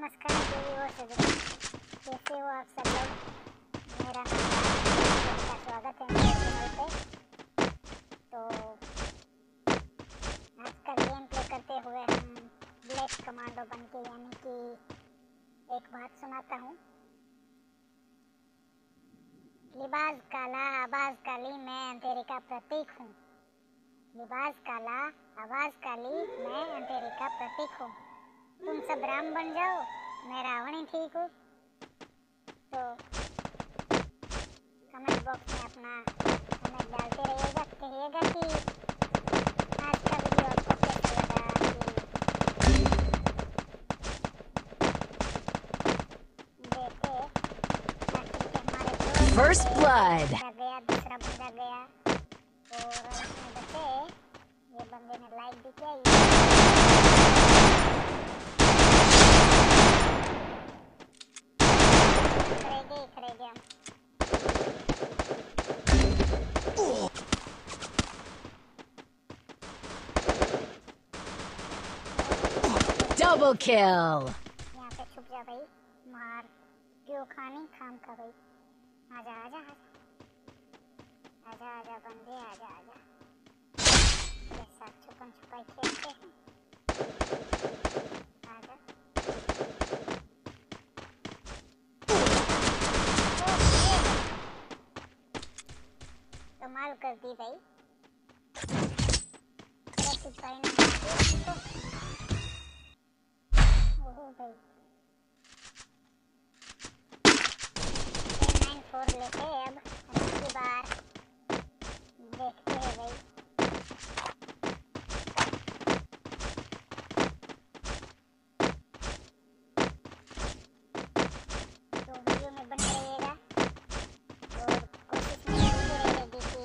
नमस्कार देवी और सजन कैसे हो आप सब लोग? मेरा आपका स्वागत है मेरे चैनल पे. तो आज का गेम प्ले करते हुए हम ब्लैक कमांडो बन के यानी कि एक बात सुनाता हूँ. लिबास काला, आवाज़ काली, मैं अंधेरे का प्रतीक हूँ. लिबास काला, आवाज़ काली, मैं अंधेरे का प्रतीक हूँ. तुम सब राम बन जाओ, मैं रावण ही ठीक हूँ तो कमेंट बॉक्स में अपना कमेंट डालते रहिएगा, कहिएगा कि आज का वीडियो आपको कैसा लगा First blood. बंदा गया दूसरा बंदा गया और उसमें बचे ये बंदे ने लाइक भी किया ये करेंगे ही करेंगे हम Double kill. यहाँ पे छुप जा भाई। मार क्यों भाई आजा आजा आजा। आजा बंदे, आजा आजा। तेरे साथ छुपन छुपाई खेलते हैं। आजा। कमाल कर दी भाई। ओहो भाई नाइन फोर हैं अब की बार देखते हैं। भाई तो वीडियो में बने रहिएगा और कोशिश में रहेगी कि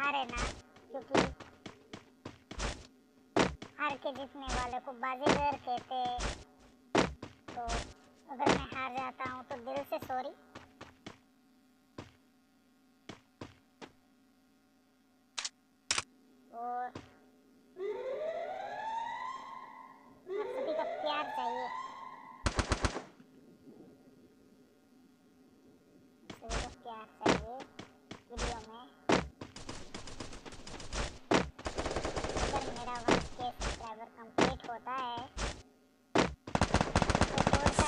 हारे ना क्योंकि हार के जीतने वाले को बाजीगर कहते तो अगर मैं हार जाता हूँ तो दिल से सॉरी और आप सभी का प्यार चाहिए सभी का प्यार चाहिए वीडियो में अगर मेरा वन के सब्सक्राइबर कंप्लीट होता है तो और सारी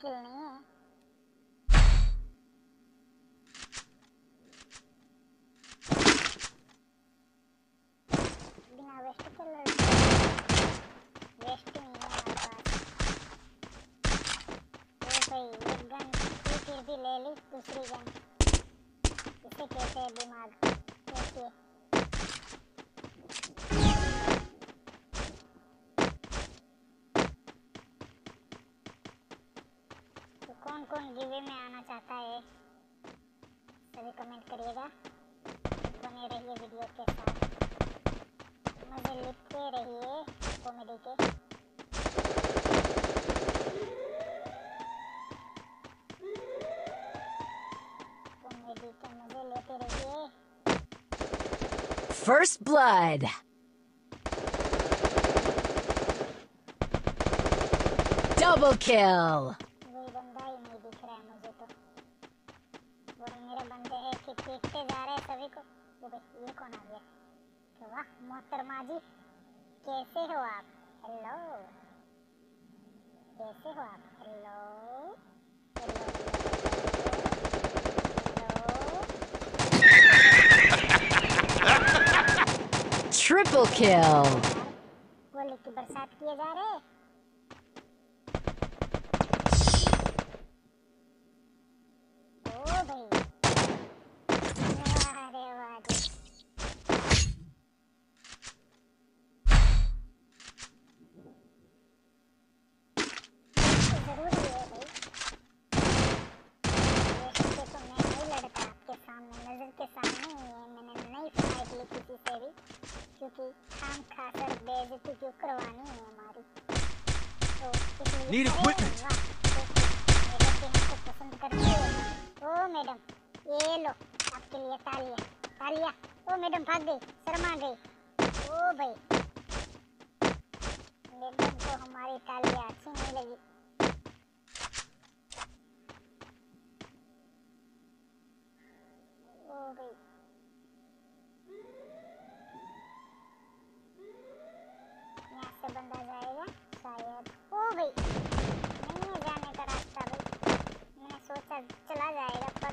का एक भी किल नहीं है बिना ले ली, दूसरी गन इसे कहते हैं दिमाग कौन कौन गिवे में आना चाहता है। सभी कमेंट करिएगा। बने रहिए वीडियो के साथ। मज़े लेते रहिए कॉमेडी के। कॉमेडी के मज़े लेते रहिए। First blood. Double kill. वही बंदा ही नहीं दिख रहा है मुझे तो और मेरे बंदे हैं कि पीटते जा रहे हैं सभी ये कौन आ गया तो वाह मोहतरमा जी कैसे हो आप? हेलो? कैसे हो आप? हेलो? Triple kill. गोली की बरसात किए जा रहे Need equipment. ओ, मैडम, ये लो, आपके लिए तालियाँ तालियाँ। ओ, मैडम, भाग गई, शर्मा गई। ओ, भाई। मैडम को हमारी तालियाँ अच्छी नहीं लगी ओ भाई यहाँ से बंदा जाएगा शायद ओ भाई नहीं है जाने का रास्ता भाई मैंने सोचा चला जाएगा पर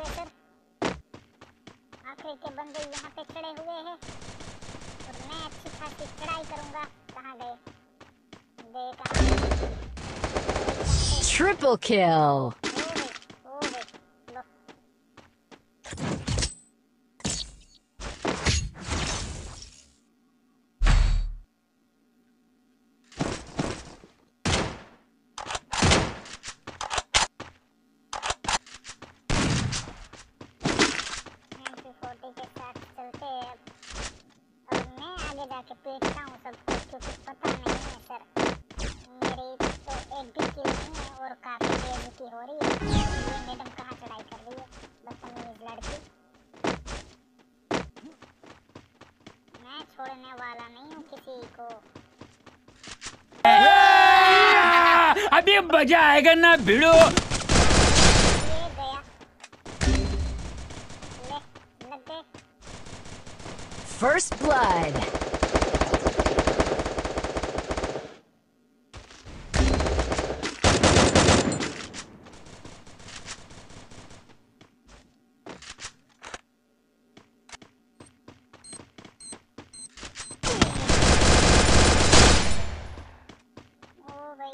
आखिर के बंदे यहाँ पे खड़े हुए हैं। और मैं अच्छी खासी चढ़ाई करूँगा। कहाँ गए? देखा। Triple kill. ओ गए ओ गए लो MP40 के साथ चलते हैं अब और मैं आगे जाके पीटता हूँ सबको क्योंकि पता नहीं है सर। मेरी तो एक भी किल नहीं है और काफ़ी बेइज्जती हो रही है। ये मैडम कहाँ चढ़ाई कर रही है? बदतमीज लड़की। मैं छोड़ने वाला नहीं हूँ किसी को। अभी मज़ा आएगा ना भिड़ो। First blood. ओ भाई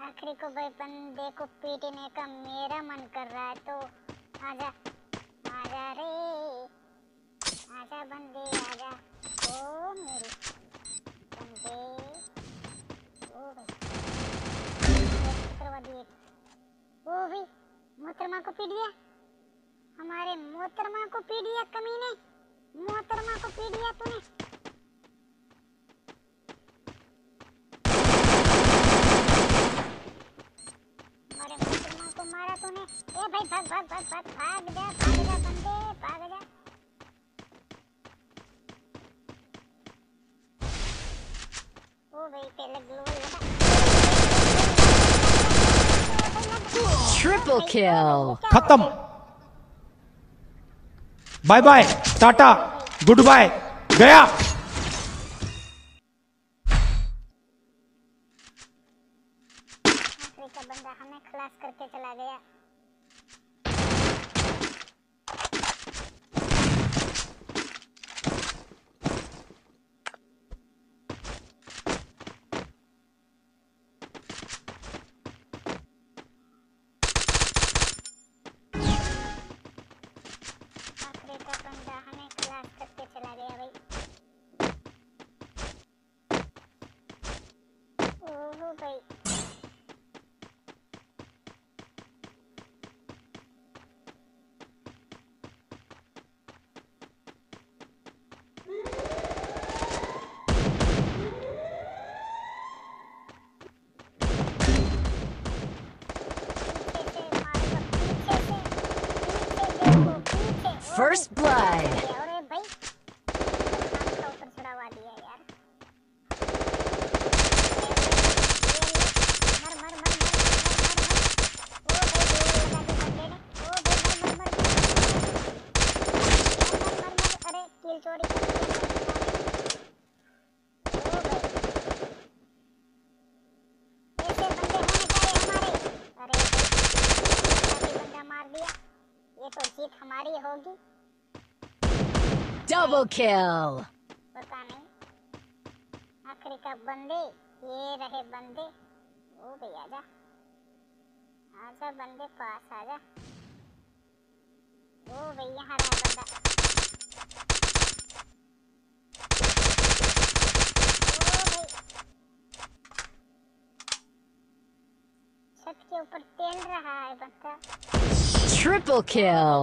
आखिरी का भाई बंदा को पीटने का मेरा मन कर रहा है तो आजा आजा रे। आजा बंदे, आजा। ओ मेरे बंदे। ओ भाई। ओ भाई मोहतरमा को पीट दिया? हमारे मोहतरमा को पीट दिया कमीने। मोहतरमा को पीट दिया तूने हमारे मुसलमान को मारा तूने ए भाई भाग भाग भाग भाग भाग जा भाग जा बंदे भाग जा। ओ भाई पहले ग्लोबल लगा Triple kill. खत्म। Bye bye tata good bye गया। का बंदा हमें खलास करके चला गया। First blood. ये हमारी होगी Double kill. पता नहीं। आखिरी का बंदे? ये रहे बंदे। ओ भाई आजा आजा बंदे पास आजा ओ भाई यहाँ रहा बंदा छत के ऊपर तेल रहा है बंदा। Triple kill.